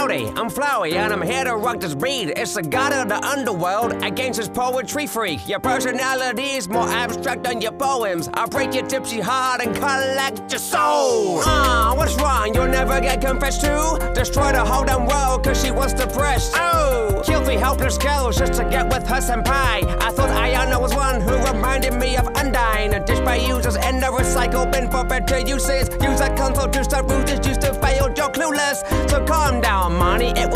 Howdy, I'm Flowey, and I'm here to rock this beat. It's the god of the underworld against his poetry freak. Your personality is more abstract than your poems. I'll break your tipsy heart and collect your soul. Ah, uh, what's wrong? You'll never get confessed to? Destroy the whole damn world, cause she wants to press. Oh, kill three helpless girls just to get with her senpai. I thought Ayano was one who reminded me of Undyne. A dish by users and the recycle bin for better uses. Use a console to start ruses, used to fail, you're clueless. So calm down,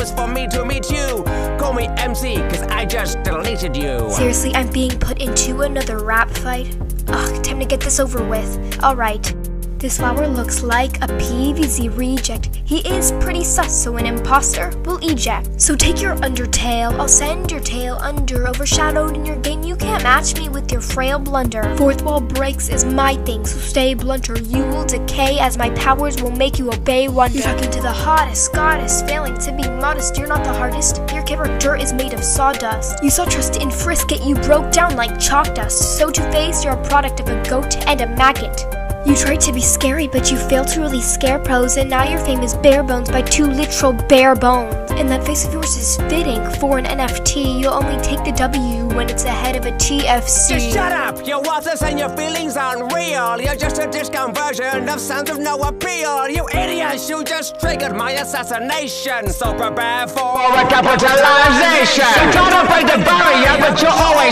was for me to meet you. Call me MC, cause I just deleted you. Seriously, I'm being put into another rap fight? Ugh, time to get this over with. Alright. This flower looks like a PVZ reject. He is pretty sus, so an imposter will eject. So take your undertale, I'll send your tail under. Overshadowed in your game, you can't match me with your frail blunder. Fourth wall breaks is my thing, so stay blunter. You will decay as my powers will make you obey wonder. You're talking to the hottest goddess, failing to be modest. You're not the hardest, your character is made of sawdust. You saw trust in frisk it, you broke down like chalk dust. So to face, you're a product of a goat and a maggot. You tried to be scary, but you failed to release scare pros, and now your fame is bare bones by two literal bare bones. And that face of yours is fitting for an NFT. You'll only take the W when it's ahead of a TFC. Just shut up! Your worthless and your feelings aren't real. You're just a discount version of Sounds of No Appeal. You idiots, you just triggered my assassination. So prepare for a capitalization. You try to break the barrier, but you're always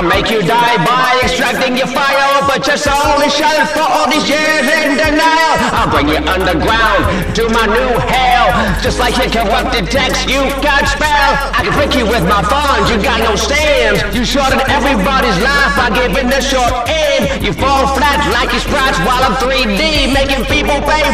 I'll make you die by extracting your fire, but your soul is shut for all these years in denial. I'll bring you underground to my new hell. Just like your corrupted text, you can't spell. I can trick you with my funds, you got no stands. You shorted everybody's life by giving the short end. You fall flat like your sprites while I'm 3D, making people pay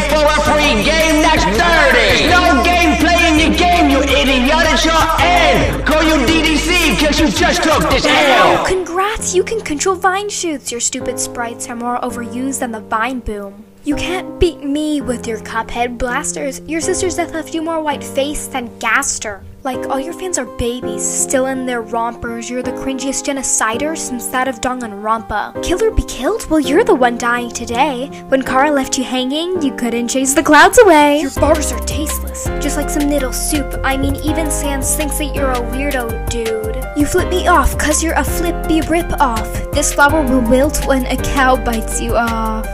just took this L. Oh, congrats, you can control vine shoots. Your stupid sprites are more overused than the vine boom. You can't beat me with your cuphead blasters. Your sister's death left you more white face than Gaster. Like, all your fans are babies, still in their rompers. You're the cringiest genocider since that of Dong and Danganronpa. Killer be killed? Well, you're the one dying today. When Chara left you hanging, you couldn't chase the clouds away. Your bars are tasteless, just like some noodle soup. I mean, even Sans thinks that you're a weirdo, dude. You flip me off, cause you're a flippy rip off. This flower will wilt when a cow bites you off.